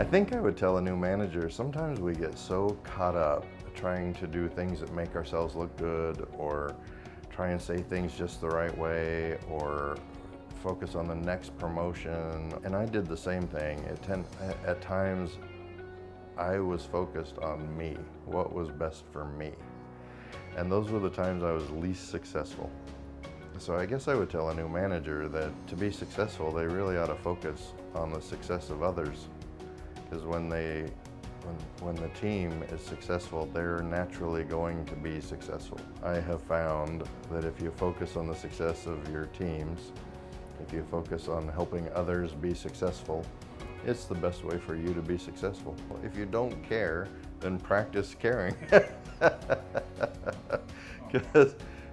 I think I would tell a new manager, sometimes we get so caught up trying to do things that make ourselves look good or try and say things just the right way or focus on the next promotion. And I did the same thing. At, ten, at times, I was focused on me, what was best for me. And those were the times I was least successful. So I guess I would tell a new manager that to be successful, they really ought to focus on the success of others. Because when they when, when the team is successful, they're naturally going to be successful. I have found that if you focus on the success of your teams, if you focus on helping others be successful, it's the best way for you to be successful. If you don't care, then practice caring.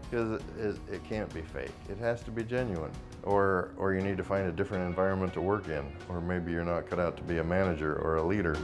Because it, it can't be fake. It has to be genuine. Or, or you need to find a different environment to work in. Or maybe you're not cut out to be a manager or a leader.